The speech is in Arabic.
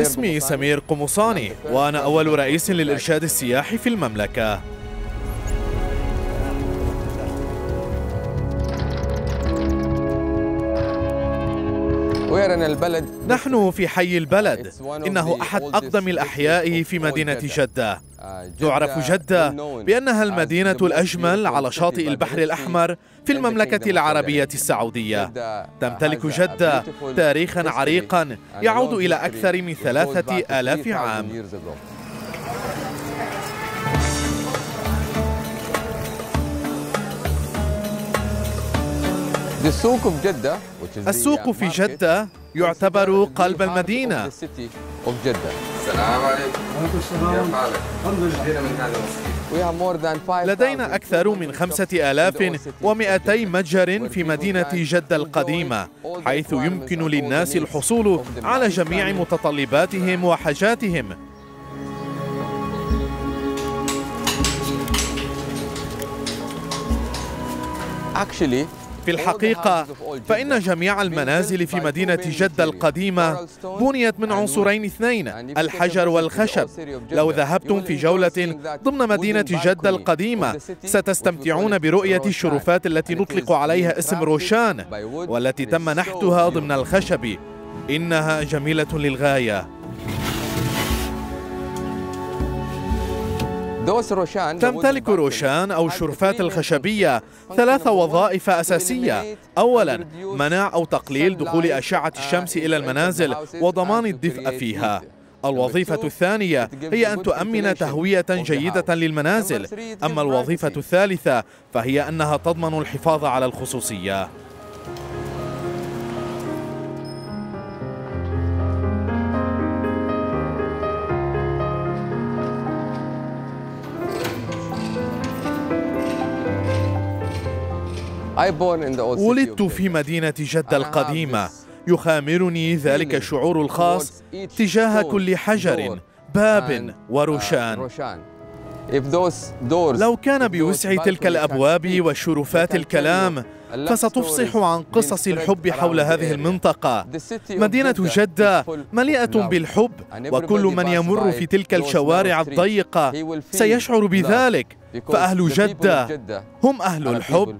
اسمي سمير قمصاني وأنا أول رئيس للإرشاد السياحي في المملكة. البلد. نحن في حي البلد. إنه أحد أقدم الأحياء في مدينة جدة. تعرف جدة بأنها المدينة الأجمل على شاطئ البحر الأحمر في المملكة العربية السعودية. تمتلك جدة تاريخا عريقا يعود إلى أكثر من ثلاثة آلاف عام. السوق في جدة يعتبر قلب المدينة. السلام عليكم. كيف حالك؟ لدينا أكثر من خمسة آلاف ومئتي متجر في مدينة جدة القديمة حيث يمكن للناس الحصول على جميع متطلباتهم وحاجاتهم. Actually, في الحقيقة فإن جميع المنازل في مدينة جدة القديمة بنيت من عنصرين اثنين الحجر والخشب. لو ذهبتم في جولة ضمن مدينة جدة القديمة ستستمتعون برؤية الشرفات التي نطلق عليها اسم روشان والتي تم نحتها ضمن الخشب. إنها جميلة للغاية. تمتلك روشان أو شرفات الخشبية ثلاث وظائف أساسية. أولا منع أو تقليل دخول أشعة الشمس إلى المنازل وضمان الدفء فيها. الوظيفة الثانية هي أن تؤمن تهوية جيدة للمنازل. أما الوظيفة الثالثة فهي أنها تضمن الحفاظ على الخصوصية. ولدت في مدينة جدة القديمة. يخامرني ذلك الشعور الخاص تجاه كل حجر باب وروشان. لو كان بوسع تلك الأبواب وشرفات الكلام فستفصح عن قصص الحب حول هذه المنطقة. مدينة جدة مليئة بالحب وكل من يمر في تلك الشوارع الضيقة سيشعر بذلك. فأهل جدة هم أهل الحب.